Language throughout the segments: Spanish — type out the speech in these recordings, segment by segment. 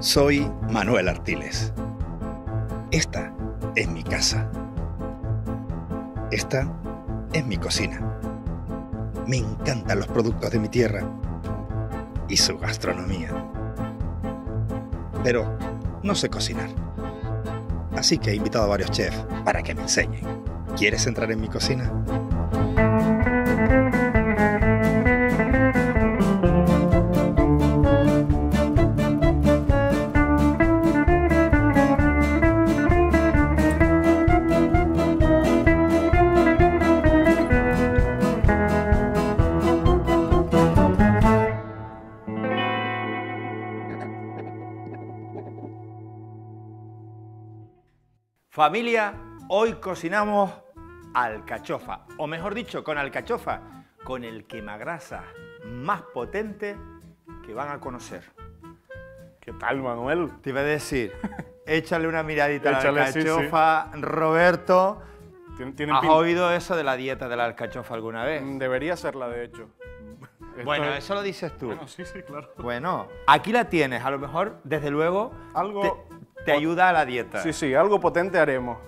Soy Manuel Artiles. Esta es mi casa. Esta es mi cocina. Me encantan los productos de mi tierra y su gastronomía. Pero no sé cocinar. Así que he invitado a varios chefs para que me enseñen. ¿Quieres entrar en mi cocina? Familia, hoy cocinamos alcachofa, o mejor dicho, con alcachofa, con el quemagrasa más potente que van a conocer. ¿Qué tal, Manuel? Te iba a decir, échale una miradita a la Échale, sí, sí. alcachofa, Roberto. Tien- Tienen ¿Has oído eso de la dieta de la alcachofa alguna vez? Mm, Debería serla, de hecho. Bueno, es- eso lo dices tú. Bueno, sí, sí, claro. Bueno, aquí la tienes, a lo mejor, desde luego, Algo- te, te ayuda a la dieta. Sí, sí, algo potente haremos.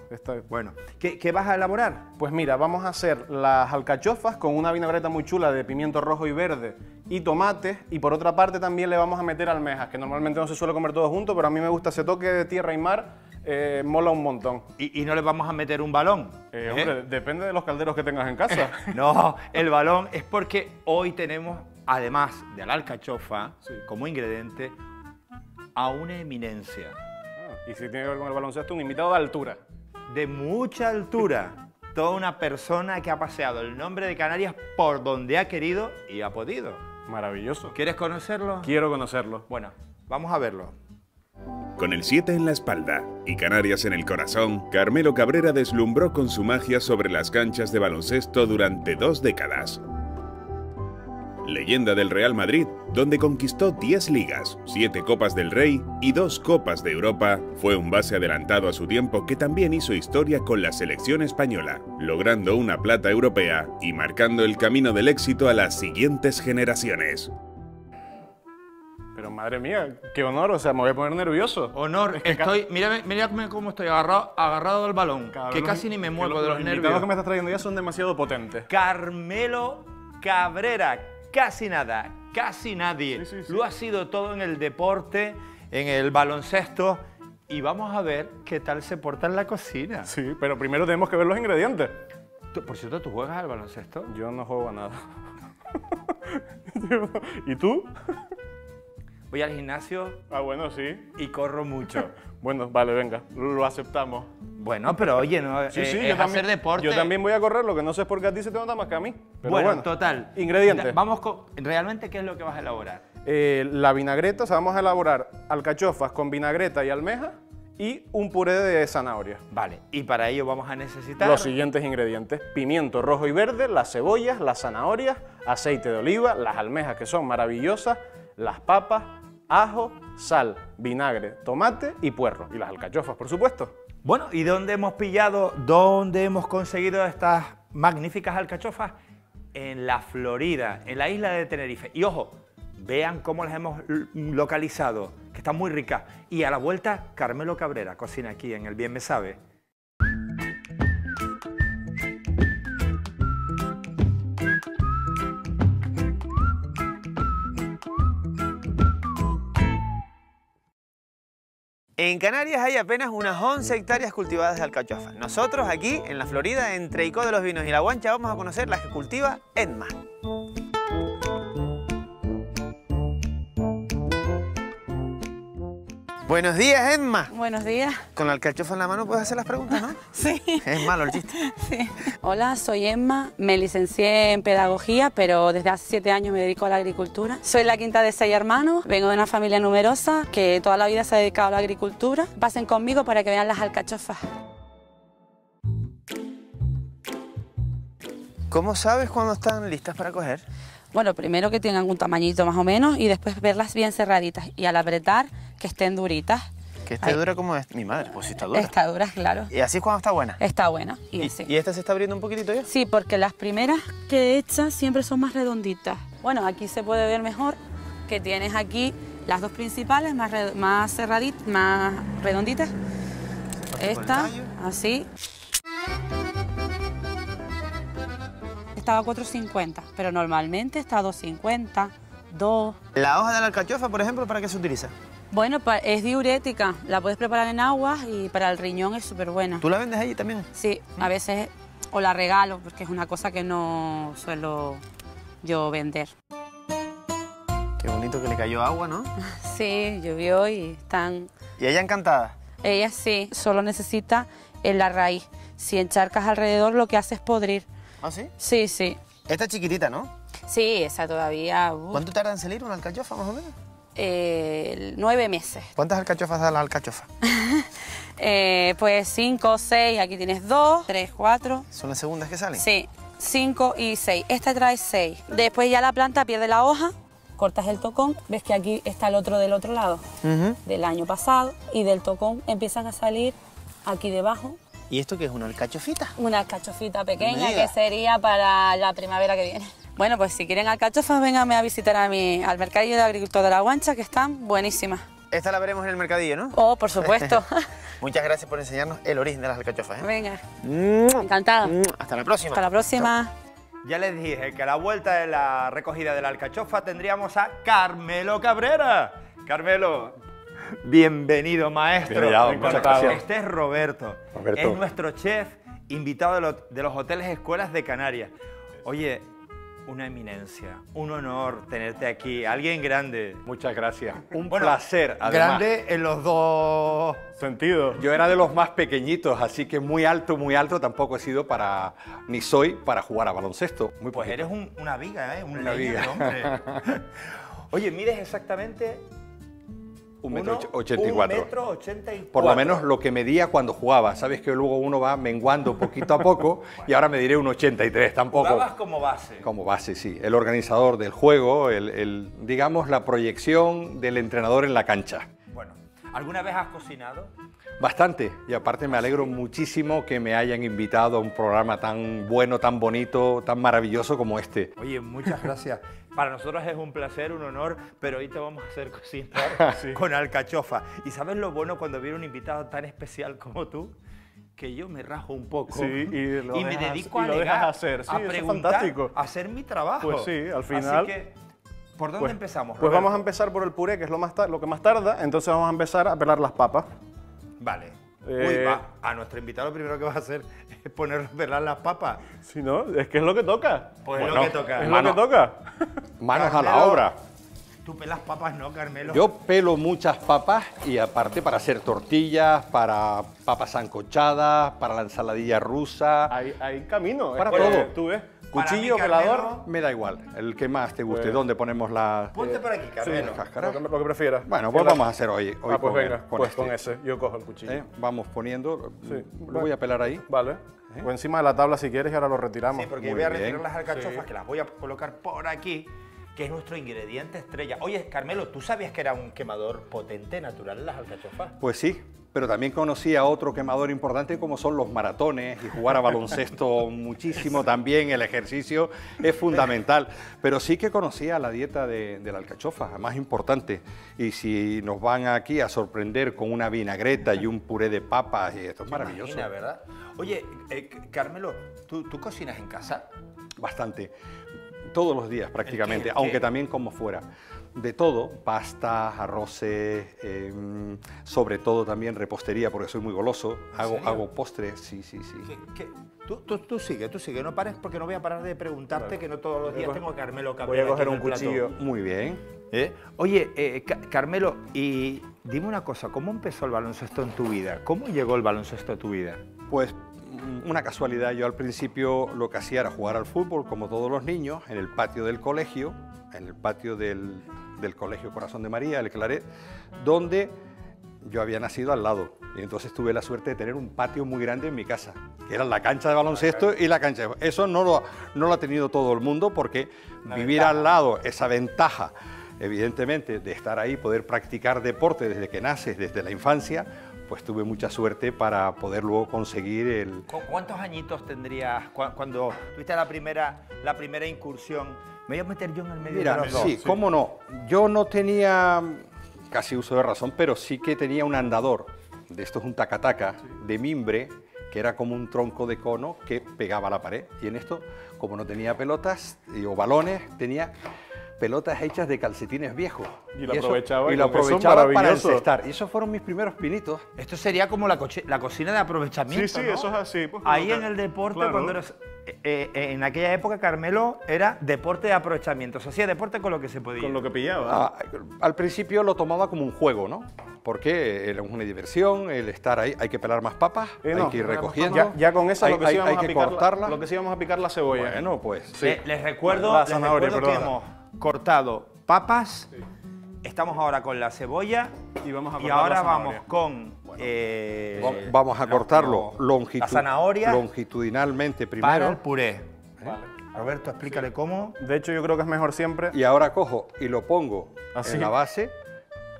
Bueno, ¿qué, qué vas a elaborar? Pues mira, vamos a hacer las alcachofas con una vinagreta muy chula de pimiento rojo y verde y tomates. Y por otra parte también le vamos a meter almejas, que normalmente no se suele comer todo junto, pero a mí me gusta ese toque de tierra y mar, eh, mola un montón. Y, y no le vamos a meter un balón. Eh, ¿eh? hombre, depende de los calderos que tengas en casa. No, el balón es porque hoy tenemos, además de la alcachofa, Sí. como ingrediente, a una eminencia y si tiene que ver con el baloncesto, un invitado de altura. de mucha altura. Toda una persona que ha paseado el nombre de Canarias por donde ha querido y ha podido. Maravilloso. ¿Quieres conocerlo? Quiero conocerlo. Bueno, vamos a verlo. Con el 7 en la espalda y Canarias en el corazón, Carmelo Cabrera deslumbró con su magia sobre las canchas de baloncesto durante dos décadas. Leyenda del Real Madrid, donde conquistó 10 ligas, 7 Copas del Rey y 2 Copas de Europa, fue un base adelantado a su tiempo que también hizo historia con la selección española, logrando una plata europea y marcando el camino del éxito a las siguientes generaciones. Pero madre mía, qué honor, o sea, me voy a poner nervioso. Honor, Es que ca- estoy, mírame, mírame cómo estoy agarrado, agarrado del balón, cada que los- casi ni me muevo los- de los, invitados nervios. que me estás trayendo ya son demasiado potentes. Carmelo Cabrera, casi nada, casi nadie. Sí, sí, sí. Lo ha sido todo en el deporte, en el baloncesto. Y vamos a ver qué tal se porta en la cocina. Sí, pero primero tenemos que ver los ingredientes. Tú- Por cierto, ¿tú juegas al baloncesto? Yo no juego a nada. ¿Y tú? Voy al gimnasio Ah, bueno, sí. y corro mucho. Bueno, vale, venga, lo aceptamos. bueno, pero oye, no, Sí, eh, sí, es yo también, hacer deporte. yo también voy a correr, lo que no sé es por qué a ti se te nota más que a mí. Pero bueno, bueno, total. Ingredientes. Vamos con... ¿Realmente qué es lo que vas a elaborar? Eh, la vinagreta, o sea, vamos a elaborar alcachofas con vinagreta y almeja y un puré de zanahoria. Vale, y para ello vamos a necesitar... Los siguientes ingredientes, pimiento rojo y verde, las cebollas, las zanahorias, aceite de oliva, las almejas que son maravillosas, las papas, ajo, sal, vinagre, tomate y puerro. Y las alcachofas, por supuesto. Bueno, ¿y dónde hemos pillado, dónde hemos conseguido estas magníficas alcachofas? En la Florida, en la isla de Tenerife. Y ojo, vean cómo las hemos localizado, que están muy ricas. Y a la vuelta, Carmelo Cabrera cocina aquí en El Bien Me Sabe. En Canarias hay apenas unas 11 hectáreas cultivadas de alcachofa. Nosotros aquí, en la Florida, entre Icó de los Vinos y La Guancha, vamos a conocer las que cultiva Edma. Buenos días, Edma. Buenos días. Con la alcachofa en la mano puedes hacer las preguntas, ¿no? Sí. Es malo el chiste. sí. Hola, soy Emma. Me licencié en pedagogía, pero desde hace siete años me dedico a la agricultura. Soy la quinta de seis hermanos. Vengo de una familia numerosa que toda la vida se ha dedicado a la agricultura. Pasen conmigo para que vean las alcachofas. ¿Cómo sabes cuándo están listas para coger? Bueno, primero que tengan un tamañito más o menos y después verlas bien cerraditas. Y al apretar, que estén duritas. Que esté dura como es. Mi madre, pues sí está dura. Está duras, claro. Y así es cuando está buena. Está buena. Y, ¿Y, sí. y esta se está abriendo un poquitito ya? Sí, porque las primeras que he hecho siempre son más redonditas. Bueno, aquí se puede ver mejor que tienes aquí Las dos principales, más, red- más cerraditas, más redonditas. Esta, así. Estaba a 4.50, pero normalmente está a 2.50, 2. La hoja de la alcachofa, por ejemplo, ¿para qué se utiliza? Bueno, es diurética, la puedes preparar en agua y para el riñón es súper buena. ¿Tú la vendes allí también? Sí, a veces o la regalo, porque es una cosa que no suelo yo vender. Qué bonito que le cayó agua, ¿no? Sí, llovió y están... Y ella encantada. Ella sí, solo necesita en la raíz. Si encharcas alrededor, lo que hace es podrir. ¿Ah, sí? Sí, sí. Esta es chiquitita, ¿no? Sí, esa todavía... uh, ¿Cuánto tarda en salir una alcachofa, más o menos? Eh, nueve meses. ¿Cuántas alcachofas da la alcachofa? Eh, pues cinco, seis, aquí tienes dos, tres, cuatro. ¿Son las segundas que salen? Sí, 5 y 6. Esta trae 6. Después ya la planta pierde la hoja, cortas el tocón, ves que aquí está el otro del otro lado, del año pasado, y del tocón empiezan a salir aquí debajo ¿Y esto qué es? ¿Una alcachofita? una alcachofita pequeña que sería para la primavera que viene. Bueno, pues si quieren alcachofas, vénganme a visitar a mi, al mercadillo de agricultor de la Guancha, que están buenísimas. Esta la veremos en el mercadillo, ¿no? Oh, por supuesto. Muchas gracias por enseñarnos el origen de las alcachofas. ¿eh? Venga, encantada. Hasta la próxima. Hasta la próxima. Ya les dije que a la vuelta de la recogida de la alcachofa tendríamos a Carmelo Cabrera. Carmelo, bienvenido maestro. Bien gracias. Este es Roberto. Roberto. Es nuestro chef invitado de, los- de los hoteles escuelas de Canarias. Oye, una eminencia, un honor tenerte aquí, alguien grande. Muchas gracias. Un Bueno, placer, además. Grande en los dos. Sentido. Yo era de los más pequeñitos, así que muy alto, muy alto tampoco he sido para, ni soy para jugar a baloncesto. Muy Pues poquito. eres un- una viga, ¿eh? Un Una de viga. hombre. Oye, mides exactamente un metro uno- och- ochenta y cuatro. Un metro ochenta y Por lo menos lo que medía cuando jugaba. Sabes que luego uno va menguando poquito a poco y ahora me diré un 83, tampoco. Jugabas como base. Como base, sí. El organizador del juego, el, el, digamos, la proyección del entrenador en la cancha. Bueno, ¿alguna vez has cocinado? Bastante, y aparte me alegro muchísimo que me hayan invitado a un programa tan bueno, tan bonito, tan maravilloso como este. Oye, muchas gracias. Para nosotros es un placer, un honor, pero hoy te vamos a hacer cocinar con alcachofa. ¿Y sabes lo bueno cuando viene un invitado tan especial como tú? Que yo me rajo un poco Sí, y lo me dejas- dedico y a lo alegar, dejas hacer. Sí, a es preguntar, fantástico. a hacer mi trabajo. Pues sí, al Así final- que, ¿por dónde Pues- empezamos? Pues vamos a empezar por el puré, que es lo, más lo que más tarda. Entonces vamos a empezar a pelar las papas. Vale. Uy, Eh, va. A nuestro invitado lo primero que va a hacer es poner pelar las papas. Si no, es que es lo que toca. Pues es lo que toca. Es Mano. lo que toca. Manos a la obra. Tú pelas papas, ¿no, Carmelo? Yo pelo muchas papas y aparte para hacer tortillas, para papas sancochadas, para la ensaladilla rusa. Hay, hay camino. Para todo. Tú ves, cuchillo, Carmelo, pelador. Me da igual, el que más te guste. Pues- ¿Dónde ponemos la Ponte por aquí, sí, Carmelo. Lo que, lo que prefieras. Bueno, pues la- vamos a hacer hoy. hoy Ah, pues con, venga, con pues este. con ese. Yo cojo el cuchillo. ¿Eh? Vamos poniendo. Sí. Lo voy a pelar ahí. Vale. O encima de la tabla si quieres y ahora lo retiramos. Sí, porque Muy voy a bien. retirar las alcachofas, Sí. que las voy a colocar por aquí, que es nuestro ingrediente estrella. Oye, Carmelo, ¿tú sabías que era un quemador potente natural las alcachofas? Pues sí, pero también conocí a otro quemador importante como son los maratones y jugar a baloncesto muchísimo también, el ejercicio es fundamental. Pero sí que conocía la dieta de, de la alcachofa, más importante. Y si nos van aquí a sorprender con una vinagreta y un puré de papas, y esto es maravilloso. Imagina, ¿verdad? Oye, eh, Carmelo, ¿tú, tú cocinas en casa? Bastante. Todos los días prácticamente, ¿El qué? aunque también como fuera. De todo, pastas, arroces, em, sobre todo también repostería, porque soy muy goloso. Hago, hago postres, sí, sí, sí. ¿Qué- qué? Tú, tú, tú sigue, tú sigue, no pares porque no voy a parar de preguntarte que no todos los días tengo a Carmelo Voy a coger un cuchillo. Muy bien. ¿Eh? Oye, eh, Ca- Carmelo, y dime una cosa, ¿cómo empezó el baloncesto en tu vida? ¿Cómo llegó el baloncesto a tu vida? Pues una casualidad, yo al principio lo que hacía era jugar al fútbol como todos los niños en el patio del colegio, en el patio del, del Colegio Corazón de María, el Claret, donde yo había nacido al lado. Y entonces tuve la suerte de tener un patio muy grande en mi casa, que era la cancha de baloncesto y la cancha de... Eso no lo, no lo ha tenido todo el mundo porque vivir al lado, esa ventaja, evidentemente, de estar ahí, poder practicar deporte desde que naces, desde la infancia, pues tuve mucha suerte para poder luego conseguir el... ¿Cu- ¿Cuántos añitos tendrías cu- cuando tuviste la primera, la primera incursión? Me voy a meter yo en el medio Mira, de los dos. sí, cómo no. Yo no tenía casi uso de razón, pero sí que tenía un andador. De esto es un tacataca de mimbre, que era como un tronco de cono que pegaba a la pared. Y en esto, como no tenía pelotas y- o balones, tenía pelotas hechas de calcetines viejos. Y lo eso- aprovechaba y y lo aprovechaba para encestar. Y esos fueron mis primeros pinitos. Esto sería como la, coche- la cocina de aprovechamiento. Sí, sí, ¿no? eso es así, pues, Ahí en el deporte, claro. cuando eras- eh, eh, en aquella época, Carmelo era deporte de aprovechamiento. Se hacía deporte con lo que se podía. Con lo que pillaba. Ah, al principio lo tomaba como un juego, ¿no? Porque era una diversión, el estar ahí, hay que pelar más papas, Eh, no, hay que ir recogiendo. Ya, ya con esa hay, lo que hay- sí íbamos hay a picar, cortarla. Lo que sí íbamos a picar la cebolla. Bueno, pues Le- les recuerdo, La les zanahoria, recuerdo que perdona. hemos cortado papas. Estamos ahora con la cebolla. Y vamos a y cortar ahora la vamos con. eh, Va- vamos a cortarlo no, longitud- La zanahoria longitudinalmente para primero. el puré. Roberto, explícale cómo. De hecho, yo creo que es mejor siempre. Y ahora cojo y lo pongo Así. en la base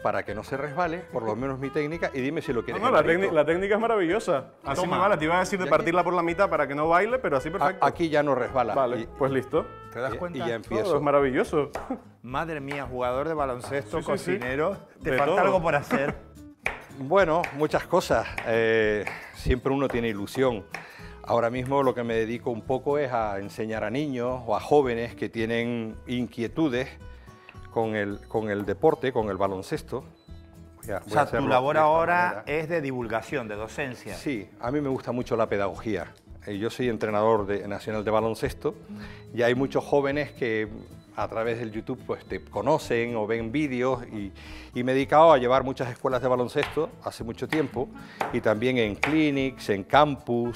para que no se resbale, por lo menos mi técnica, y dime si lo No, quieres. no, la, técnica- la técnica es maravillosa. Así Toma. me vale. Te iba a decir de partirla por la mitad para que no baile, pero así A- perfecto. Aquí ya no resbala. Vale, Y, pues listo. ¿Te das cuenta? y ya Todo empiezo. es maravilloso. Madre mía, jugador de baloncesto, Sí, sí, sí. cocinero. Te De falta todo. algo por hacer. Bueno, muchas cosas. Eh, siempre uno tiene ilusión. Ahora mismo lo que me dedico un poco es a enseñar a niños o a jóvenes que tienen inquietudes con el, con el deporte, con el baloncesto. Voy a- O voy sea, tu labor ahora manera. es de divulgación, de docencia. Sí, a mí me gusta mucho la pedagogía. Eh, Yo soy entrenador de- nacional de baloncesto y hay muchos jóvenes que a través del YouTube pues, te conocen o ven vídeos y, y me he dedicado a llevar muchas escuelas de baloncesto hace mucho tiempo y también en clinics, en campus,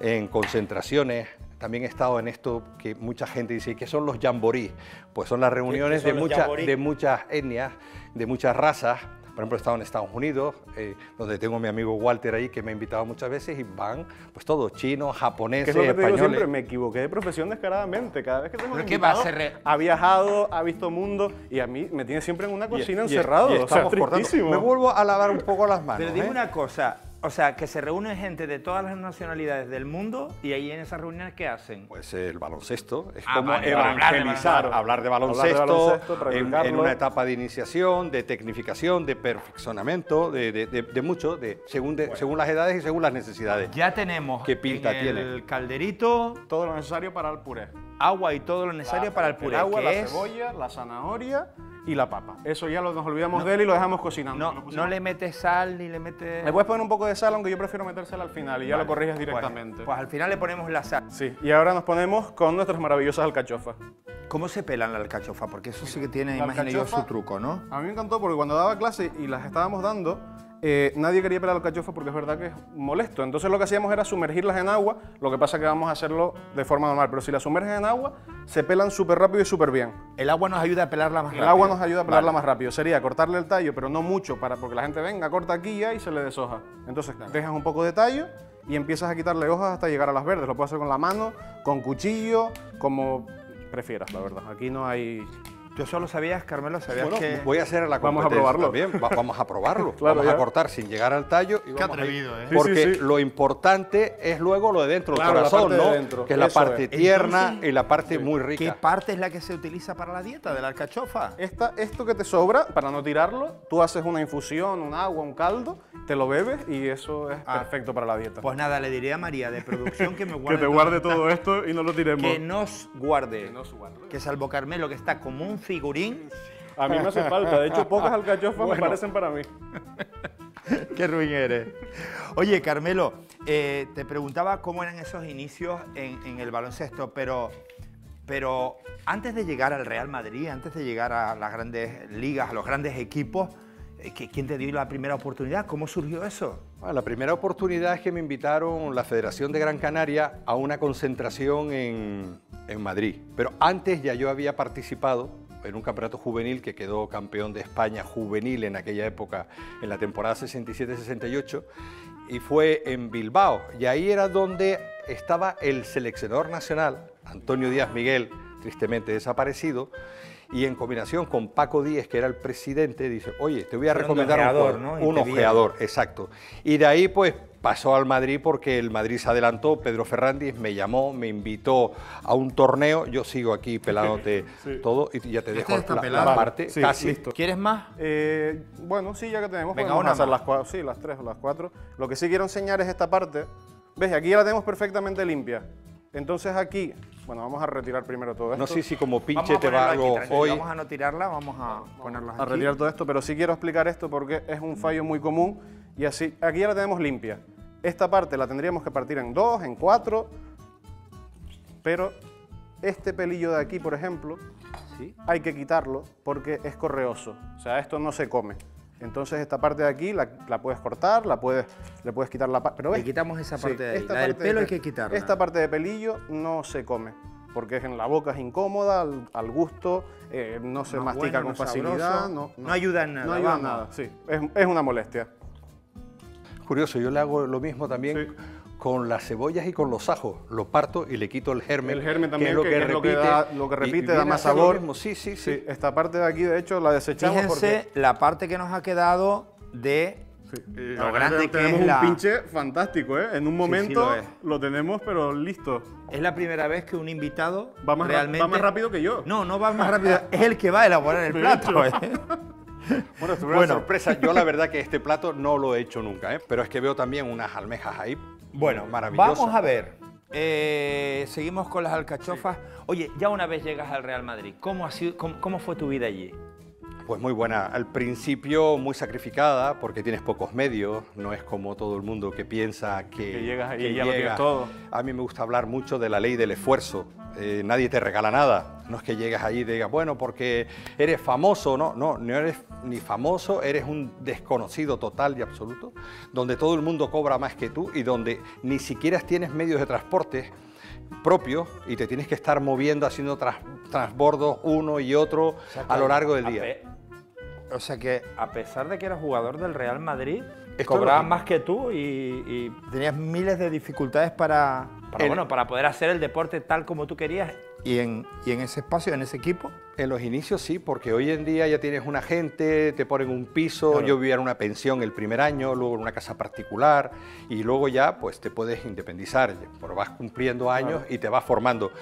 en concentraciones. También he estado en esto que mucha gente dice, ¿qué son los jamboree? Pues son las reuniones son de, jamboree? de muchas etnias, de muchas razas. Por ejemplo, he estado en Estados Unidos, eh, donde tengo a mi amigo Walter ahí, que me ha invitado muchas veces, y van, pues todos, chinos, Que japoneses, es lo que te digo españoles. siempre, me equivoqué de profesión descaradamente. Cada vez que tengo un que va a invitado, ser re- ha viajado, ha visto mundo y a mí me tiene siempre en una Y- cocina y- encerrado. y o sea, estamos cortando. tristísimo. Me vuelvo a lavar un poco las manos. Pero dime ¿eh? una cosa, o sea, que se reúnen gente de todas las nacionalidades del mundo y ahí en esas reuniones, ¿qué hacen? Pues el baloncesto, es Ah, como vale, para hablar de evangelizar, baloncesto. hablar de Hablar de baloncesto, en, en una etapa de iniciación, de tecnificación, de perfeccionamiento, de, de- de- de mucho, de, según, de- según las edades y según las necesidades. Ya tenemos ¿Qué pinta en tiene? el calderito Todo lo necesario para el puré. agua y todo lo necesario para el puré, agua, que la es- cebolla, la zanahoria y la papa. Eso ya lo, nos olvidamos de él y lo dejamos cocinando. No, no le metes sal ni le metes... Le puedes poner un poco de sal, aunque yo prefiero metérsela al final y ya lo corriges Pues- directamente. Pues, al final le ponemos la sal. Sí, y ahora nos ponemos con nuestras maravillosas alcachofas. ¿Cómo se pelan la alcachofa? Porque eso sí que tiene, La imagino yo, su truco, ¿no? A mí me encantó porque cuando daba clase y las estábamos dando, eh, nadie quería pelar alcachofa porque es verdad que es molesto. Entonces lo que hacíamos era sumergirlas en agua, lo que pasa que vamos a hacerlo de forma normal, pero si las sumerges en agua, se pelan súper rápido y súper bien. El agua nos ayuda a pelarla más El rápido. agua nos ayuda a pelarla Vale. más rápido. Sería cortarle el tallo, pero no mucho, para, porque la gente venga, corta aquí ya y se le deshoja. Entonces dejas un poco de tallo y empiezas a quitarle hojas hasta llegar a las verdes. Lo puedes hacer con la mano, con cuchillo, como prefieras, la verdad. Aquí no hay... ¿Tú solo sabías, Carmelo, sabías Bueno, que... voy a hacer la Vamos a probarlo. también. Va- vamos a probarlo. Claro, vamos a cortar sin llegar al tallo. Y Qué vamos a ir- atrevido, ¿eh? Porque sí, sí. lo importante es luego lo de dentro, Claro, el la corazón, de ¿no? Que es la eso parte es. tierna Entonces, y la parte muy ¿Qué rica. parte es la que se utiliza para la dieta de la alcachofa? Esta, esto que te sobra, para no tirarlo, tú haces una infusión, un agua, un caldo, te lo bebes y eso es Ah. perfecto para la dieta. Pues nada, le diré a María de producción que me que guarde te guarde todo esto y no lo tiremos. Que nos guarde. Que nos guarde. Que salvo Carmelo, que está como un figurín. A mí me hace falta. De hecho, pocas alcachofas me parecen para mí. Qué ruin eres. Oye, Carmelo, eh, te preguntaba cómo eran esos inicios en, en el baloncesto, pero, pero antes de llegar al Real Madrid, antes de llegar a las grandes ligas, a los grandes equipos, eh, ¿qui- ¿quién te dio la primera oportunidad? ¿Cómo surgió eso? Bueno, la primera oportunidad es que me invitaron la Federación de Gran Canaria a una concentración en, en Madrid. Pero antes ya yo había participado en un campeonato juvenil que quedó campeón de España juvenil en aquella época, en la temporada 67-68, y fue en Bilbao. Y ahí era donde estaba el seleccionador nacional, Antonio Díaz Miguel, tristemente desaparecido, y en combinación con Paco Díez, que era el presidente, dice, oye, te voy a recomendar un ojeador, jugador, ¿no? Un ojeador, exacto. Y de ahí, pues, pasó al Madrid porque el Madrid se adelantó, Pedro Ferrandis me llamó, me invitó a un torneo, yo sigo aquí pelándote todo y ya te Este dejo está la, parte sí, casi. listo. ¿Quieres más? Eh, bueno, sí, ya que tenemos, Venga, podemos una hacer más. las cuatro, sí, las tres o las cuatro. Lo que sí quiero enseñar es esta parte. ¿Ves? Aquí ya la tenemos perfectamente limpia. Entonces aquí, bueno, vamos a retirar primero todo esto. No sé si como pinche a te va algo hoy. Vamos a no tirarla, vamos a ponerla a aquí. retirar todo esto, pero sí quiero explicar esto porque es un fallo muy común y así, aquí ya la tenemos limpia. Esta parte la tendríamos que partir en dos, en cuatro, pero este pelillo de aquí, por ejemplo, hay que quitarlo porque es correoso, o sea, esto no se come. Entonces esta parte de aquí la, la puedes cortar, la puedes, le puedes quitar la parte. Le quitamos esa parte de ahí. esta La del parte de pelo hay que quitarla. Esta parte de pelillo no se come, porque es en la boca es incómoda, al, al gusto, eh, no se No mastica bueno, con no facilidad. no ayuda en nada, No ayuda en nada, sí. Es, es una molestia. Curioso, yo le hago lo mismo también con las cebollas y con los ajos. Lo parto y le quito el germen. El germen también, que es lo que, que, es lo que repite. da- lo que y- y repite, da a más lo sabor. mismo. Sí, sí, sí. Sí, esta parte de aquí, de hecho, la desechamos Fíjense la parte que nos ha quedado de lo porque grande que tenemos es un la... pinche fantástico, ¿eh? En un momento lo es. lo, tenemos, pero listo. Es la primera vez que un invitado Va más, realmente... va más rápido que yo. No, no va más rápido. es el que va a elaborar el plato. ¿eh? Bueno, es una Bueno. sorpresa. Yo la verdad que este plato no lo he hecho nunca, ¿eh? pero es que veo también unas almejas ahí. Bueno, maravillosas. vamos a ver. Eh, seguimos con las alcachofas. Oye, ya una vez llegas al Real Madrid, ¿cómo, ha sido, cómo, cómo fue tu vida allí? Pues muy buena. Al principio muy sacrificada porque tienes pocos medios, no es como todo el mundo que piensa que, Que llegas ahí que ya lo tienes llega. todo. A mí me gusta hablar mucho de la ley del esfuerzo. Eh, nadie te regala nada. No es que llegas allí y digas, bueno, porque eres famoso, no, no, no eres ni famoso, eres un desconocido total y absoluto, donde todo el mundo cobra más que tú y donde ni siquiera tienes medios de transporte propios y te tienes que estar moviendo haciendo transbordos uno y otro a lo largo del día. O sea que a pesar de que eras jugador del Real Madrid, Esto cobrabas lo- más que tú y, y tenías miles de dificultades para, para, El- bueno, para poder hacer el deporte tal como tú querías y en, y en ese espacio, en ese equipo. En los inicios sí, porque hoy en día ya tienes una gente, te ponen un piso, Claro. yo vivía en una pensión el primer año, luego en una casa particular y luego ya pues te puedes independizar, pero vas cumpliendo años y te vas formando.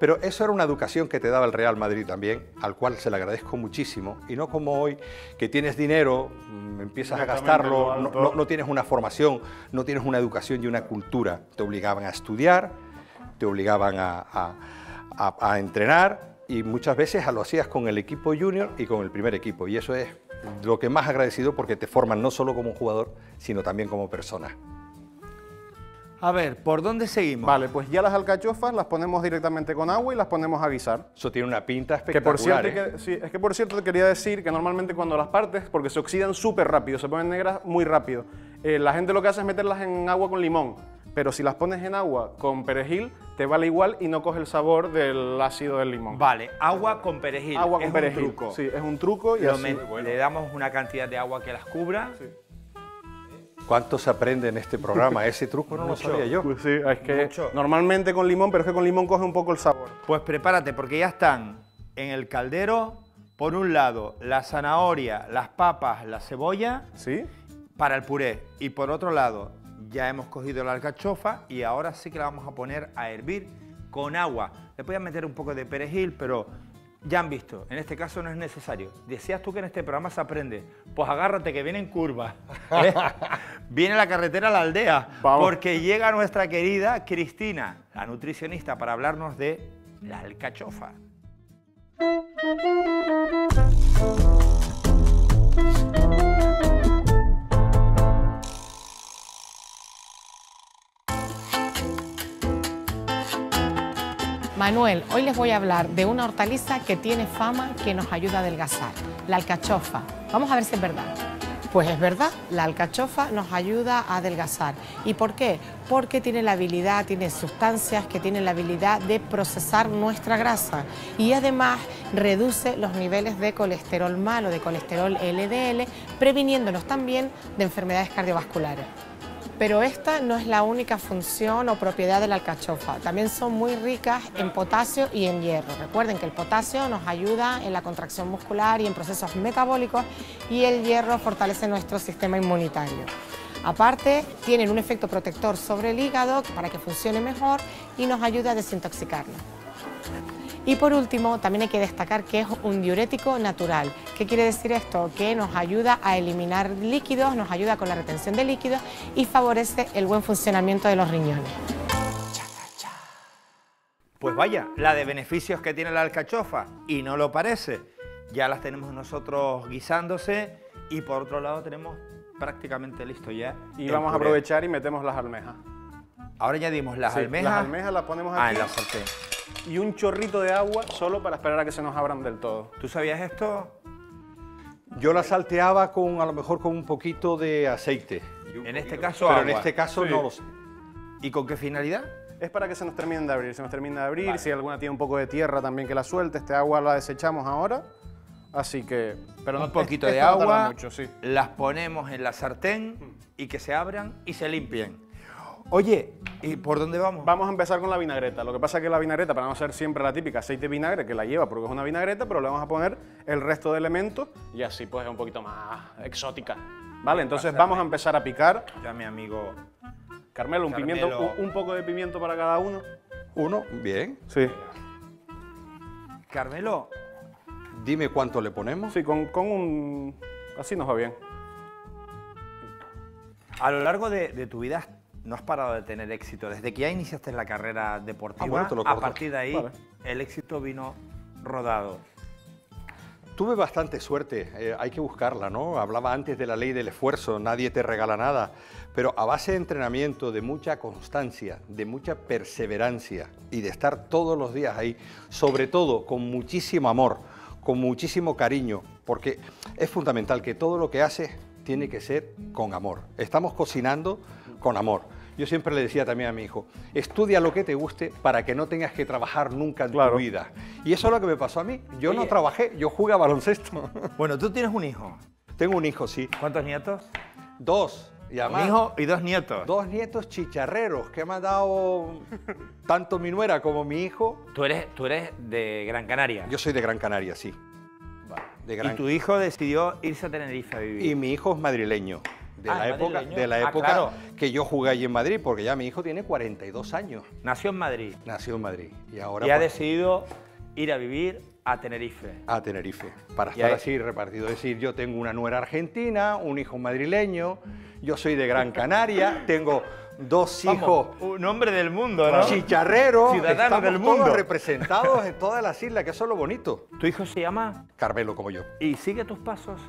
Pero eso era una educación que te daba el Real Madrid también, al cual se le agradezco muchísimo y no como hoy que tienes dinero, mm, empiezas a gastarlo, lo no, no- no tienes una formación, no tienes una educación y una cultura, te obligaban a estudiar, te obligaban a, a- a- a entrenar y muchas veces lo hacías con el equipo junior y con el primer equipo. Y eso es lo que más agradecido porque te forman no solo como jugador, sino también como persona. A ver, ¿por dónde seguimos? Vale, pues ya las alcachofas las ponemos directamente con agua y las ponemos a guisar. Eso tiene una pinta Que por espectacular. cierto, ¿eh? que- sí, es que por cierto te quería decir que normalmente cuando las partes, porque se oxidan súper rápido, se ponen negras muy rápido, eh, la gente lo que hace es meterlas en agua con limón, pero si las pones en agua con perejil, te vale igual y no coge el sabor del ácido del limón. Vale, agua con perejil. Agua con es perejil. Un truco. Sí, es un truco y Lo así. me- Le damos una cantidad de agua que las cubra. ¿Cuánto se aprende en este programa? Ese truco no lo sabía yo. Pues sí, es que Mucho. normalmente con limón, pero es que con limón coge un poco el sabor. Pues prepárate, porque ya están en el caldero, por un lado, la zanahoria, las papas, la cebolla ¿Sí? para el puré. Y por otro lado, ya hemos cogido la alcachofa y ahora sí que la vamos a poner a hervir con agua. Le voy a meter un poco de perejil, pero ya han visto, en este caso no es necesario. Decías tú que en este programa se aprende. Pues agárrate que viene en curva. ¿eh? viene la carretera a la aldea. Vamos. Porque llega nuestra querida Cristina, la nutricionista, para hablarnos de la alcachofa. Manuel, hoy les voy a hablar de una hortaliza que tiene fama que nos ayuda a adelgazar, la alcachofa. Vamos a ver si es verdad. Pues es verdad, la alcachofa nos ayuda a adelgazar. ¿Y por qué? Porque tiene la habilidad, tiene sustancias que tienen la habilidad de procesar nuestra grasa y además reduce los niveles de colesterol malo, de colesterol LDL, previniéndonos también de enfermedades cardiovasculares. Pero esta no es la única función o propiedad de la alcachofa. También son muy ricas en potasio y en hierro. Recuerden que el potasio nos ayuda en la contracción muscular y en procesos metabólicos y el hierro fortalece nuestro sistema inmunitario. Aparte, tienen un efecto protector sobre el hígado para que funcione mejor y nos ayuda a desintoxicarlo. Y por último, también hay que destacar que es un diurético natural. ¿Qué quiere decir esto? Que nos ayuda a eliminar líquidos, nos ayuda con la retención de líquidos y favorece el buen funcionamiento de los riñones. Pues vaya, la de beneficios que tiene la alcachofa, y no lo parece, ya las tenemos nosotros guisándose y por otro lado tenemos prácticamente listo ya. Y vamos a aprovechar y metemos las almejas. Ahora añadimos las Sí, almejas. Las almejas las ponemos Ah, aquí en la sartén. Y un chorrito de agua solo para esperar a que se nos abran del todo. ¿Tú sabías esto? Yo la salteaba con a lo mejor con un poquito de aceite. En este caso Pero agua. en este caso Sí. no lo sé. ¿Y con qué finalidad? Es para que se nos terminen de abrir, se nos termina de abrir, si alguna tiene un poco de tierra también que la suelte, este agua la desechamos ahora, así que... Pero no- un poquito esto de no agua, mucho, sí. las ponemos en la sartén y que se abran y se limpien. Oye, ¿y por dónde vamos? Vamos a empezar con la vinagreta. Lo que pasa es que la vinagreta, para no ser siempre la típica aceite vinagre, que la lleva porque es una vinagreta, pero le vamos a poner el resto de elementos y así pues es un poquito más exótica. Vale, entonces vamos a empezar a picar. Ya mi amigo. Carmelo, un Carmelo. pimiento, un, un poco de pimiento para cada uno. Uno, bien. Sí. Carmelo, Dime cuánto le ponemos. Sí, con, con un... Así nos va bien. a lo largo de, de tu vida no has parado de tener éxito. Desde que ya iniciaste la carrera deportiva, Ah, bueno, te lo a partir de ahí Vale. el éxito vino rodado. Tuve bastante suerte, eh, hay que buscarla, ¿no? Hablaba antes de la ley del esfuerzo, nadie te regala nada, pero a base de entrenamiento, de mucha constancia, de mucha perseverancia y de estar todos los días ahí, sobre todo con muchísimo amor, con muchísimo cariño, porque es fundamental que todo lo que haces tiene que ser con amor. Estamos cocinando con amor. Yo siempre le decía también a mi hijo, estudia lo que te guste para que no tengas que trabajar nunca en Claro. tu vida. Y eso es lo que me pasó a mí. Yo no Oye. trabajé, yo jugué a baloncesto. Bueno, tú tienes un hijo. Tengo un hijo, sí. ¿Cuántos nietos? Dos. Y además, Un hijo y dos nietos. dos nietos chicharreros que me ha dado tanto mi nuera como mi hijo. Tú eres, tú eres de Gran Canaria. Yo soy de Gran Canaria, sí. De Gran... Y tu hijo decidió irse a Tenerife a vivir. Y mi hijo es madrileño. De Ah, la es época, de la Ah, época claro. que yo jugué allí en Madrid, porque ya mi hijo tiene 42 años. Nació en Madrid Nació en Madrid. Y ahora y ha pues, decidido ir a vivir a Tenerife. a Tenerife, para estar ahí- así repartido. Es decir, yo tengo una nuera argentina, un hijo madrileño, yo soy de Gran Canaria, tengo dos hijos Vamos, un hombre del mundo, ¿no? chicharreros, Ciudadanos del todos mundo. representados en todas las islas, que eso es lo bonito. Tu hijo se llama Carmelo como yo. y sigue tus pasos.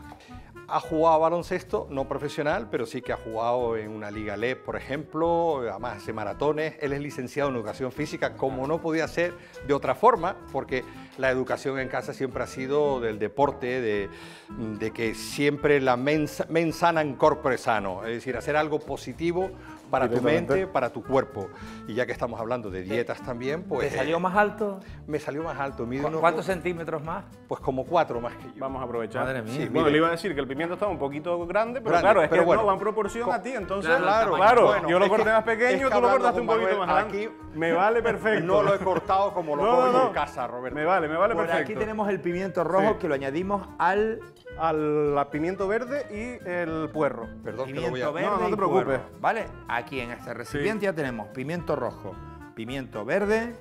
Ha jugado baloncesto, no profesional, pero sí que ha jugado en una liga LEP, por ejemplo, además hace maratones. Él es licenciado en educación física, como no podía ser de otra forma, porque la educación en casa siempre ha sido del deporte, de, de que siempre la mens, mens sana in corpore sano, es decir, hacer algo positivo para tu mente, para tu cuerpo. Y ya que estamos hablando de dietas también, pues ¿Te salió más alto? me salió más alto. mide unos- ¿Cuántos centímetros más? Pues como cuatro más que yo. Vamos a aprovechar. Madre mía. Sí, bueno, mire. le iba a decir que el pimiento estaba un poquito grande, pero Grande, claro, es pero que bueno. no va en proporción a ti, entonces. Claro, claro, bueno, yo lo corté más es que pequeño, tú lo cortaste un poquito Manuel, más grande. aquí me vale perfecto. No lo he cortado como lo No, cojo no, yo no. en casa, Roberto. Me vale, me vale Por perfecto. aquí tenemos el pimiento rojo Sí. que lo añadimos al Al la pimiento verde y el puerro. Perdón, que lo pimiento voy a... verde No, no te preocupes. puerro, ¿Vale? Aquí en este recipiente ya tenemos pimiento rojo, pimiento verde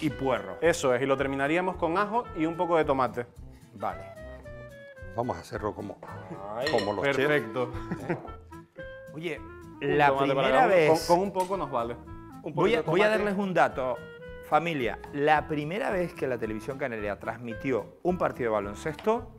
y puerro. Eso es, y lo terminaríamos con ajo y un poco de tomate. Vale. Vamos a hacerlo como, como los chefs. Perfecto. Oye, Un la primera vez... Con, con un poco nos vale. Un Voy a, voy a darles un dato, familia. La primera vez que la televisión canaria transmitió un partido de baloncesto,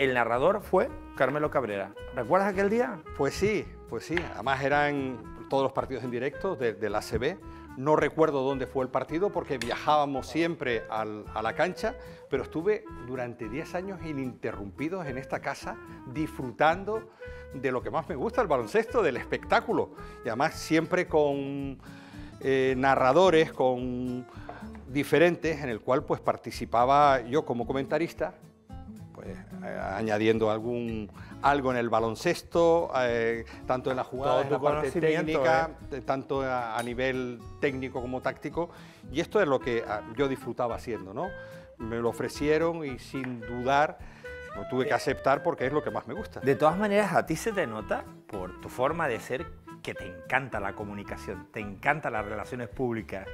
el narrador fue Carmelo Cabrera. ¿Recuerdas aquel día? Pues sí, pues sí. Además eran todos los partidos en directo de, de la ACB. No recuerdo dónde fue el partido porque viajábamos siempre a la cancha, pero estuve durante 10 años ininterrumpidos en esta casa disfrutando de lo que más me gusta, el baloncesto, del espectáculo. Y además siempre con eh, narradores, con diferentes, en el cual pues participaba yo como comentarista pues, eh, añadiendo algún algo en el baloncesto, eh, tanto en la jugada, en la parte técnica, eh, tanto a, a nivel técnico como táctico. Y esto es lo que ah, yo disfrutaba haciendo, ¿no? Me lo ofrecieron y sin dudar lo tuve que aceptar porque es lo que más me gusta. De todas maneras, a ti se te nota por tu forma de ser que te encanta la comunicación, te encanta las relaciones públicas.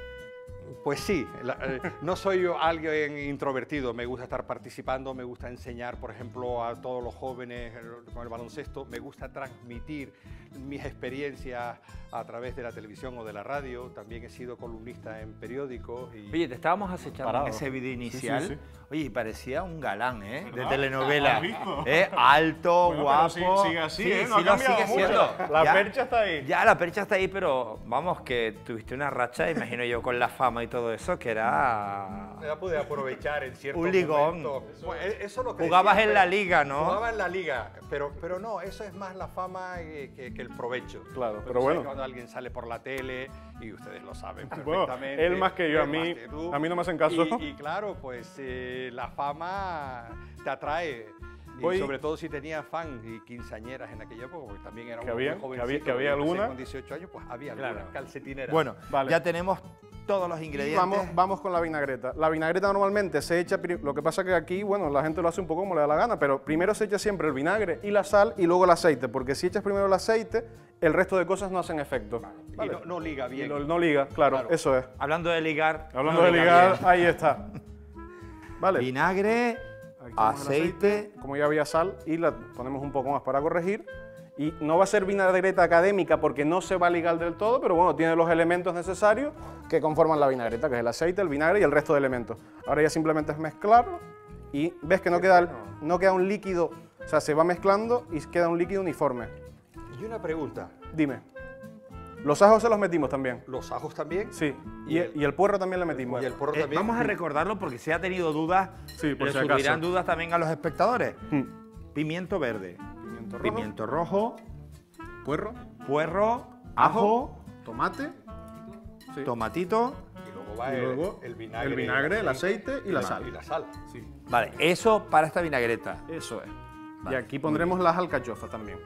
Pues sí, la- eh, no soy yo alguien introvertido, me gusta estar participando, me gusta enseñar, por ejemplo, a todos los jóvenes eh, con el baloncesto, me gusta transmitir mis experiencias a través de la televisión o de la radio, también he sido columnista en periódicos y... Oye, te estábamos acechando Parado. en ese vídeo Sí, sí, inicial. sí. Oye, parecía un galán, ¿eh? De ¿Verdad? telenovela. ¿Has visto? ¿Eh? Alto, Bueno, guapo. sí- sigue así, sí, ¿eh? No sí lo sigue mucho. siendo. La percha está ahí. Ya, la percha está ahí, pero vamos, que tuviste una racha, imagino yo, con la fama y todo eso, que era... Ya pude aprovechar en cierto Un ligón. Bueno, e- eso lo que Jugabas decía, en la liga, ¿no? Jugaba en la liga, pero, pero no, eso es más la fama eh, que, que el provecho. Claro, pero sabes bueno. Cuando alguien sale por la tele, y ustedes lo saben Bueno, perfectamente. él más que yo, a mí- tú. a mí no me hacen caso. Y, y claro, pues eh, la fama te atrae. Voy- Y sobre todo si tenía fans y quinceañeras en aquella época, porque también era un que había- que había alguna. Con 18 años, pues había Claro. algunas calcetineras. Bueno, Vale. ya tenemos todos los ingredientes. vamos, vamos con la vinagreta. La vinagreta normalmente se echa, lo que pasa que aquí, bueno, la gente lo hace un poco como le da la gana, pero primero se echa siempre el vinagre y la sal y luego el aceite, porque si echas primero el aceite, el resto de cosas no hacen efecto. y ¿vale? no, no liga Y bien. no, no liga, claro, Claro. eso es. Hablando de ligar. Hablando no de liga ligar, ahí está. Vale. Vinagre, el aceite. Como ya había sal, y la ponemos un poco más para corregir. Y no va a ser vinagreta académica porque no se va a ligar del todo, pero bueno, tiene los elementos necesarios que conforman la vinagreta, que es el aceite, el vinagre y el resto de elementos. Ahora ya simplemente es mezclarlo y ves que no queda, no queda un líquido, o sea, se va mezclando y queda un líquido uniforme. Y una pregunta, Dime, ¿los ajos se los metimos también? ¿los ajos también? Sí, y, el, y el puerro también le metimos. Y el porro Eh, también. vamos a recordarlo porque si ha tenido dudas, Sí, por le si surgirán dudas también a los espectadores. Mm. Pimiento verde, Pimiento rojo, pimiento rojo, puerro, puerro, ajo, tomate, sí. tomatito. Y luego va Y el, luego el vinagre, el vinagre, el aceite y la sal. Y la sal. Sí. Vale, eso para esta vinagreta. Eso es. Vale, y aquí pondremos las alcachofas también,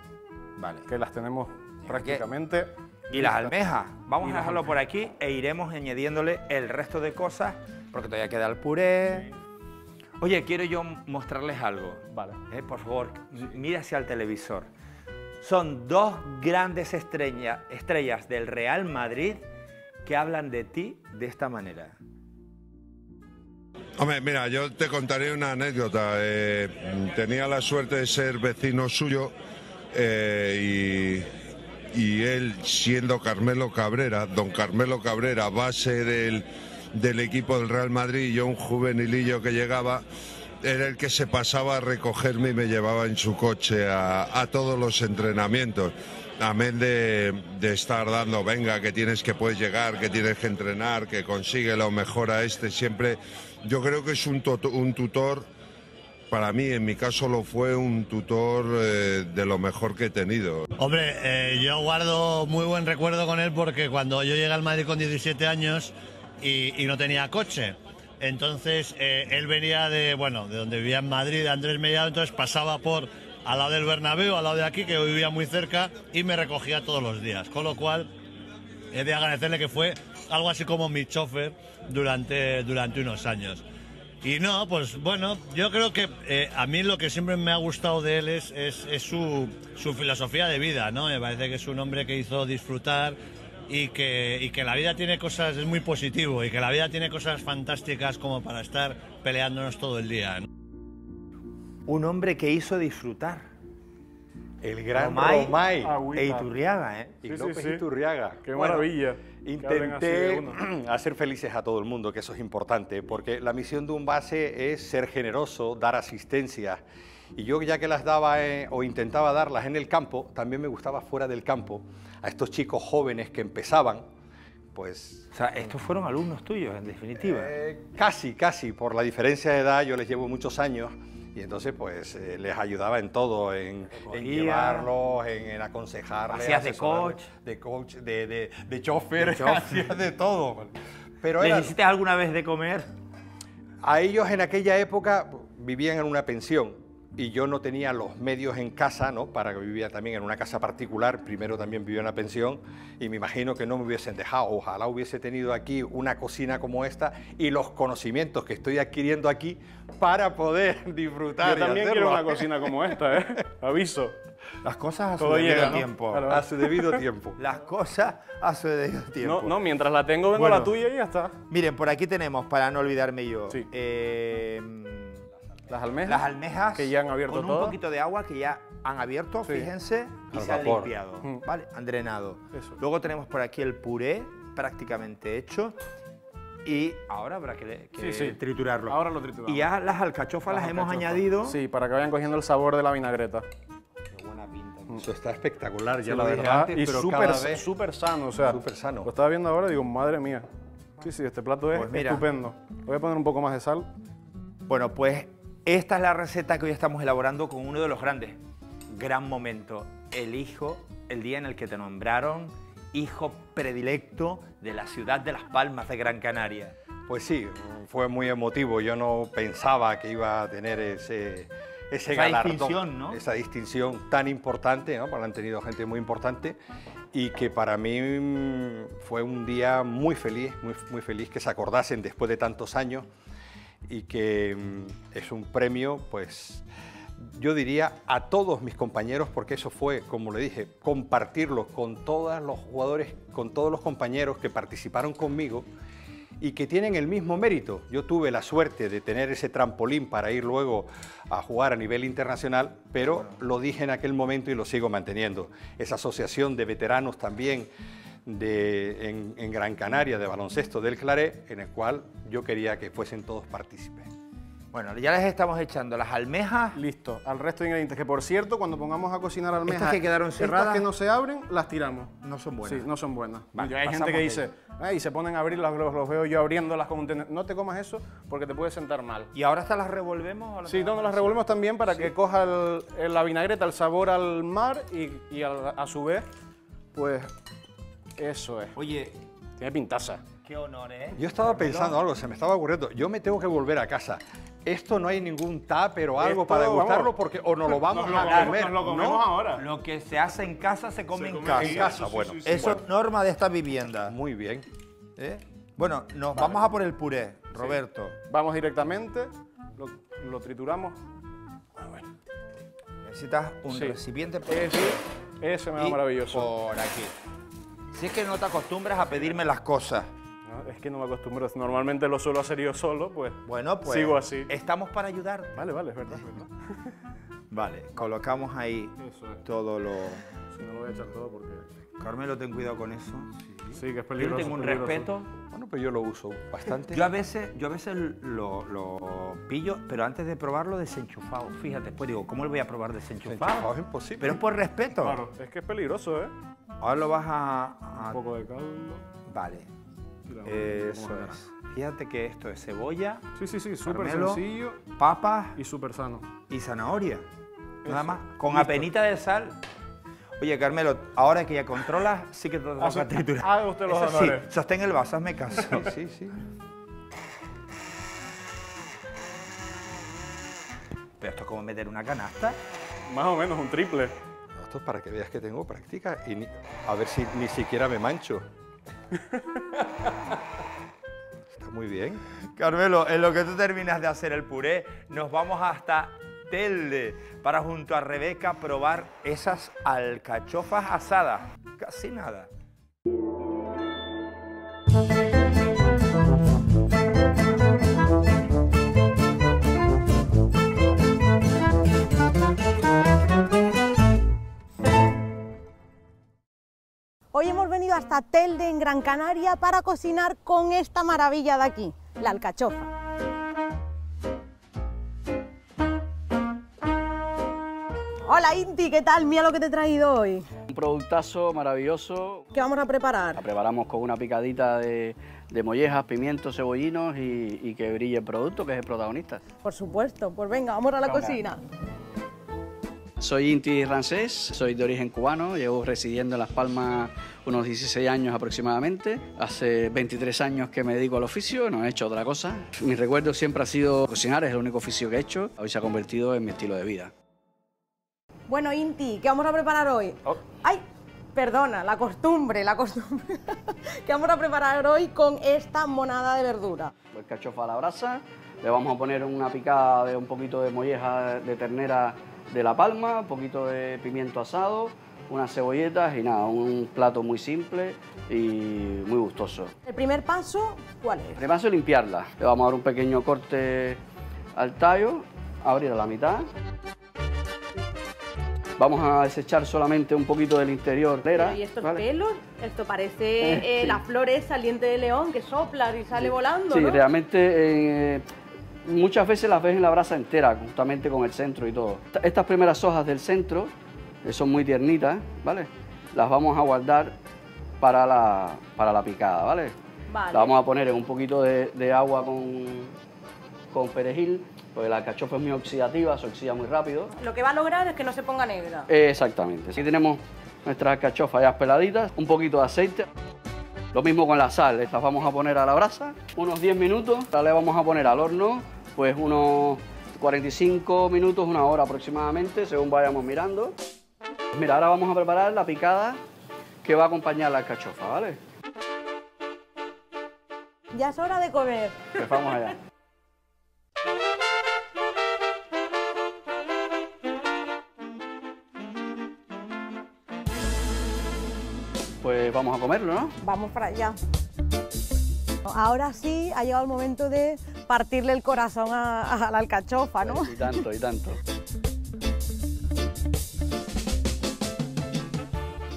Vale. que las tenemos prácticamente. Y las almejas. Vamos Y a dejarlo por aquí e iremos añadiéndole el resto de cosas, porque todavía queda el puré. Oye, quiero yo mostrarles algo. Vale. Eh, por favor, mira hacia el televisor. Son dos grandes estrella- estrellas del Real Madrid que hablan de ti de esta manera. Hombre, mira, yo te contaré una anécdota. Eh, tenía la suerte de ser vecino suyo eh, y, y él, siendo Carmelo Cabrera, don Carmelo Cabrera, base del, del equipo del Real Madrid, yo un juvenilillo que llegaba, era el que se pasaba a recogerme y me llevaba en su coche a, todos los entrenamientos. Amén de, de estar dando, venga, que tienes que puedes llegar, que tienes que entrenar, que consigue lo mejor a este. Siempre, yo creo que es un tutor, para mí, en mi caso lo fue un tutor eh, de lo mejor que he tenido. Hombre, eh, yo guardo muy buen recuerdo con él porque cuando yo llegué al Madrid con 17 años y, y no tenía coche, entonces eh, él venía de, bueno, de donde vivía en Madrid, de Andrés Mellado, entonces pasaba por al lado del Bernabéu, al lado de aquí, que yo vivía muy cerca, y me recogía todos los días. Con lo cual, he de agradecerle que fue algo así como mi chofer durante, durante unos años. Y no, pues bueno, yo creo que eh, a mí lo que siempre me ha gustado de él es, es- es su, su filosofía de vida, ¿no? Me parece que es un hombre que hizo disfrutar y que, y que la vida tiene cosas, es muy positivo, y que la vida tiene cosas fantásticas como para estar peleándonos todo el día. ¿no? Un hombre que hizo disfrutar. El gran Romay Romay. E Iturriaga, ¿eh? Y Sí, sí, López sí. Iturriaga. Qué Bueno, maravilla. Intenté hacer felices a todo el mundo, que eso es importante, porque la misión de un base es ser generoso, dar asistencia. Y yo ya que las daba eh, o intentaba darlas en el campo, también me gustaba fuera del campo a estos chicos jóvenes que empezaban, pues O sea, estos fueron alumnos tuyos, en definitiva. eh, casi, casi, por la diferencia de edad, yo les llevo muchos años y entonces pues eh, les ayudaba en todo, en, en llevarlos, en, en aconsejarles. Hacías de coach. De coach, de, de, de chofer, De chofer. hacías de todo. Pero ¿Les hiciste alguna vez de comer? a ellos en aquella época vivían en una pensión y yo no tenía los medios en casa, ¿no? Para que vivía también en una casa particular, primero también vivía en la pensión y me imagino que no me hubiesen dejado, ojalá hubiese tenido aquí una cocina como esta y los conocimientos que estoy adquiriendo aquí para poder disfrutar. Yo y también hacerlo. quiero una cocina como esta, ¿eh? Aviso. Las cosas a su Todo debido llega, ¿no? tiempo. Claro. A su debido tiempo. Las cosas a su debido tiempo. No, no, mientras la tengo, vengo Bueno. a la tuya y ya está. Miren, por aquí tenemos, para no olvidarme yo, Sí. eh, Las almejas. las almejas Que ya han abierto con un todas. poquito de agua que ya han abierto, Sí. fíjense, y Al se han vapor. limpiado, Mm. ¿vale? Han drenado. Eso. Luego tenemos por aquí el puré prácticamente hecho y ahora habrá que, Sí, sí. triturarlo. Ahora lo trituramos. Y ya las alcachofas las, hemos alcachofas. añadido. Sí, para que vayan cogiendo el sabor de la vinagreta. Qué buena pinta. Eso está espectacular, ya Sí, lo la verdad. antes, y súper súper sano, o sea. súper sano. Lo estaba viendo ahora y digo, madre mía. Sí, sí, este plato es Pues mira. estupendo. Voy a poner un poco más de sal. Bueno, pues esta es la receta que hoy estamos elaborando con uno de los grandes, gran momento, el hijo, el día en el que te nombraron hijo predilecto de la ciudad de Las Palmas de Gran Canaria. Pues sí, fue muy emotivo. Yo no pensaba que iba a tener ese, ese Esa galardón, distinción, ¿no? esa distinción tan importante, ¿no? Porque han tenido gente muy importante y que para mí mm, fue un día muy feliz, muy, muy feliz que se acordasen después de tantos años y que mm, es un premio, pues yo diría a todos mis compañeros, porque eso fue, como le dije, compartirlo con todos los jugadores, con todos los compañeros que participaron conmigo y que tienen el mismo mérito. Yo tuve la suerte de tener ese trampolín para ir luego a jugar a nivel internacional, pero lo dije en aquel momento y lo sigo manteniendo. Esa asociación de veteranos también de, en, en Gran Canaria de baloncesto del Claret, en el cual yo quería que fuesen todos partícipes. Bueno, ya les estamos echando las almejas. Listo. Al resto de ingredientes, que por cierto, cuando pongamos a cocinar almejas. que quedaron estas cerradas- que no se abren, las tiramos. No son buenas. Sí, no son buenas. Vale, hay gente que dice, "Ay, se ponen a abrirlas, los, los veo yo abriéndolas como un tenedor". No te comas eso porque te puede sentar mal. ¿Y ahora estas las revolvemos? o las Sí, no, las revolvemos también para que coja el- el- la vinagreta el sabor al mar y, y al- a su vez, pues eso es. Oye, Tiene pintaza. qué honor, ¿eh? Yo estaba pensando algo, se me estaba ocurriendo. Yo me tengo que volver a casa. Esto no hay ningún tupper o algo Esto, para degustarlo porque o nos lo vamos nos lo a comer. nos lo comemos ¿no? ahora. Lo que se hace en casa se come Se en casa. En casa, bueno. Eso es norma de esta vivienda. Muy bien. ¿eh? Bueno, nos vamos a por el puré, Roberto. Vamos directamente, lo, lo trituramos. Necesitas un Sí. recipiente por Ese, aquí ese me va maravilloso. por aquí. Si es que no te acostumbras a pedirme las cosas. No, es que no me acostumbro, normalmente lo suelo hacer yo solo, pues Bueno, pues sigo así. estamos para ayudar. Vale, vale, es verdad, es verdad. Vale, colocamos ahí Eso es. todo lo... Si no lo voy a echar todo porque... Carmelo, ten cuidado con eso. Sí, que es Yo peligroso. le tengo un peligroso. respeto. Bueno, pues yo lo uso bastante. Yo a veces, yo a veces lo, lo pillo, pero antes de probarlo desenchufado. Fíjate, después digo, ¿cómo lo voy a probar desenchufado? Enchufado es imposible. Pero es por respeto. Claro, es que es peligroso, ¿eh? Ahora lo vas a... a- Un poco de caldo. Vale. Tira, Eso es. Fíjate que esto es cebolla, Sí, sí, sí, súper sencillo papas y súper sano. y zanahoria. Nada más. Con Listo. apenita de sal. Oye, Carmelo, ahora que ya controlas, sí que te toca Hace- triturar. haga usted los Eso sí, honores. sostén el vaso, hazme caso. Sí, sí. Pero esto es como meter una canasta. Más o menos un triple. Para que veas que tengo práctica y ni- a ver si ni siquiera me mancho. Está muy bien. Carmelo, en lo que tú terminas de hacer el puré, nos vamos hasta Telde para junto a Rebeca probar esas alcachofas asadas. Casi nada. Hoy hemos venido hasta Telde, en Gran Canaria, para cocinar con esta maravilla de aquí, la alcachofa. Hola Inti, ¿qué tal? Mira lo que te he traído hoy. Un productazo maravilloso. ¿Qué vamos a preparar? La preparamos con una picadita de, de mollejas, pimientos, cebollinos y, y que brille el producto, que es el protagonista. Por supuesto, pues venga, vamos a la cocina. Soy Inti Rancés, soy de origen cubano, llevo residiendo en Las Palmas unos 16 años aproximadamente. Hace 23 años que me dedico al oficio, no he hecho otra cosa. Mi recuerdo siempre ha sido cocinar, es el único oficio que he hecho. Hoy se ha convertido en mi estilo de vida. Bueno, Inti, ¿qué vamos a preparar hoy? ¡Ay! Perdona, la costumbre, la costumbre. ¿Qué vamos a preparar hoy con esta monada de verdura? El cachofa a la brasa, le vamos a poner una picada de un poquito de molleja de ternera de La Palma, un poquito de pimiento asado, unas cebolletas y nada, un plato muy simple y muy gustoso. El primer paso, ¿cuál es? El primer paso es limpiarla. Le vamos a dar un pequeño corte al tallo, abrir a la mitad. Vamos a desechar solamente un poquito del interior. Pero, ¿Y estos pelos? Esto parece Eh, sí. la flor esa, diente de león, que sopla y sale volando, Sí, ¿no? realmente eh, muchas veces las ves en la brasa entera, justamente con el centro y todo. Esta- Estas primeras hojas del centro eh, son muy tiernitas, ¿vale? Las vamos a guardar para la, para la picada, ¿vale? Vale. La vamos a poner en un poquito de, de agua con, con perejil, porque la alcachofa es muy oxidativa, se oxida muy rápido. Lo que va a lograr es que no se ponga negra. Exactamente. Aquí tenemos nuestras alcachofas ya peladitas, un poquito de aceite. Lo mismo con la sal, estas vamos a poner a la brasa, unos 10 minutos, ahora le vamos a poner al horno, pues unos 45 minutos, una hora aproximadamente, según vayamos mirando. Mira, ahora vamos a preparar la picada que va a acompañar la alcachofa, ¿vale? Ya es hora de comer. Pues vamos allá. Pues vamos a comerlo, ¿no? Vamos para allá. Ahora sí ha llegado el momento de partirle el corazón a, a la alcachofa, ¿no? Y tanto, y tanto.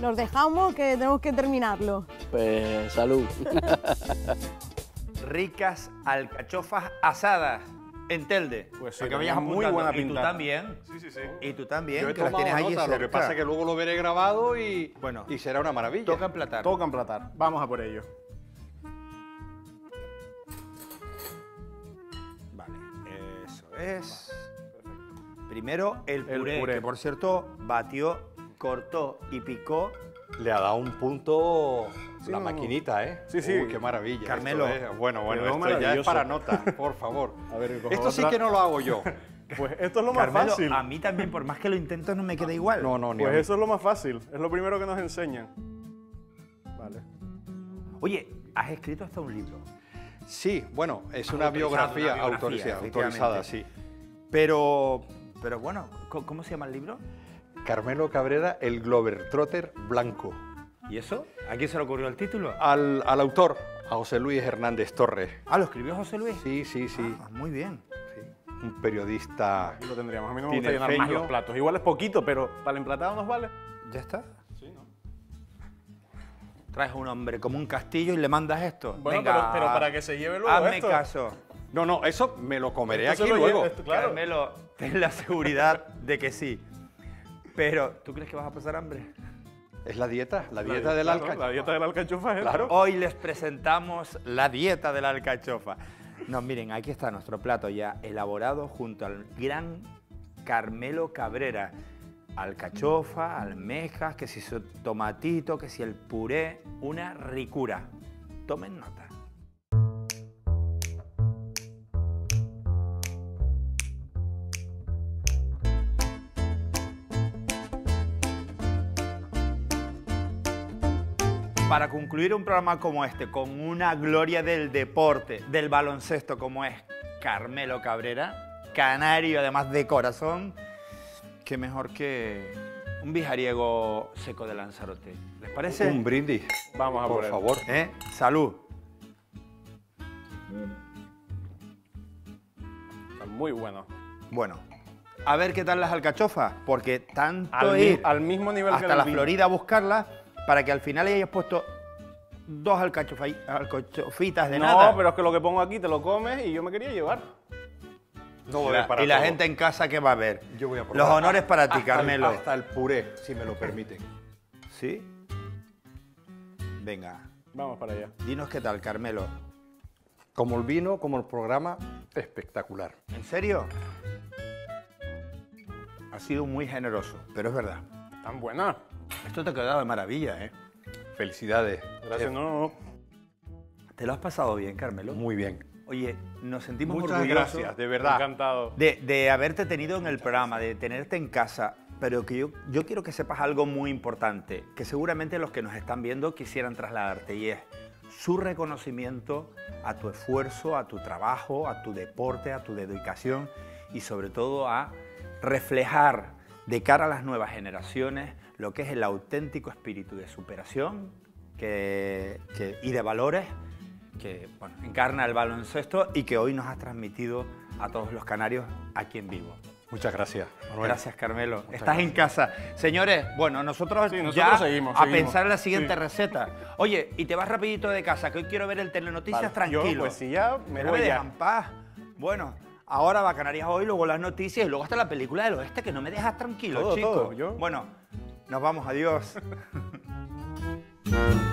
Nos dejamos que tenemos que terminarlo. Pues salud. Ricas alcachofas asadas en Telde. Pues sí, que vayas muy buena Y tú también. Sí, sí, sí. Y tú también, Yo he que las tienes nota, lo que pasa es que luego lo veré grabado y, Bueno. y será una maravilla. Toca emplatar. Toca emplatar. Vamos a por ello. Vale, eso es. Primero el El puré, puré. que por cierto batió, cortó y picó. Le ha dado un punto Sí, la no, no. maquinita, ¿eh? Sí, sí. Uy, qué maravilla. Carmelo. Esto es- bueno, bueno, esto ya es para nota, por favor. A ver, Esto sí que no lo hago yo. Pues esto es lo más fácil. a mí también, por más que lo intento, no me queda igual. No, no, ni Pues eso es lo más fácil. Es lo primero que nos enseñan. Vale. Oye, has escrito hasta un libro. Sí, bueno, es una biografía, una biografía, autorizada, autorizada, sí. Pero, pero bueno, ¿cómo, se llama el libro? Carmelo Cabrera, el Globetrotter blanco. ¿Y eso? ¿A quién se le ocurrió el título? Al, al autor, a José Luis Hernández Torres. Ah, ¿lo escribió José Luis? Sí, sí, sí. Ah, muy bien. Un periodista. Aquí lo tendríamos. A mí no me gusta llenar más los platos. Igual es poquito, pero para el emplatado nos vale. ¿Ya está? Sí, ¿no? Traes un hombre como un castillo y le mandas esto. Bueno, Venga, pero, pero para que se lleve luego hazme esto. caso. No, no, eso me lo comeré Esto aquí lo luego. esto- claro. Carmelo, ten la seguridad de que sí. Pero, ¿tú crees que vas a pasar hambre? Es la dieta, la dieta del La alcachofa. dieta del alcachofa Claro. Hoy les presentamos la dieta de la alcachofa. No, miren, aquí está nuestro plato ya elaborado junto al gran Carmelo Cabrera. Alcachofa, almejas, que si su tomatito, que si el puré, una ricura. Tomen nota. Para concluir un programa como este, con una gloria del deporte, del baloncesto como es Carmelo Cabrera, canario además de corazón, qué mejor que un vijariego seco de Lanzarote. ¿Les parece? Un brindis. Vamos a por por favor. ¿Eh? Salud. Está muy bueno. Bueno, a ver qué tal las alcachofas, porque tanto Al, ir al mismo nivel hasta la vino. Florida a buscarlas para que al final hayas puesto dos alcachofitas de no, nada. pero es que lo que pongo aquí te lo comes y yo me quería llevar. No voy Y a y la todo. gente en casa, ¿qué va a ver? Yo voy a probar. Los honores para ti, Hasta Carmelo. Hasta el puré, si me lo permiten. ¿Sí? Venga, Vamos para allá. dinos qué tal, Carmelo. Como el vino, como el programa, espectacular. ¿En serio? Ha sido muy generoso, pero es verdad. Tan buena. Esto te ha quedado de maravilla, ¿eh? Felicidades. Gracias, no. ¿Te lo has pasado bien, Carmelo? Muy bien. Oye, nos sentimos Muchas orgullosos gracias, de verdad. Encantado. de, de haberte tenido en el programa, de tenerte en casa, pero que yo, yo quiero que sepas algo muy importante, que seguramente los que nos están viendo quisieran trasladarte, y es su reconocimiento a tu esfuerzo, a tu trabajo, a tu deporte, a tu dedicación y sobre todo a reflejar de cara a las nuevas generaciones lo que es el auténtico espíritu de superación que- que- y de valores que bueno, encarna el baloncesto y que hoy nos has transmitido a todos los canarios aquí en vivo. Muchas gracias. Manuel. Gracias, Carmelo. Estás en casa. Señores, bueno, nosotros, Sí, nosotros ya seguimos, a seguimos. pensar en la siguiente Sí. receta. Oye, y te vas rapidito de casa, que hoy quiero ver el Telenoticias Vale, tranquilo. yo, pues si ya, me Pero voy ya. dejan paz. Bueno, ahora va Canarias hoy, luego las noticias y luego hasta la película del oeste, que no me dejas tranquilo, Todo, chico. todo, yo- Bueno, nos vamos, adiós.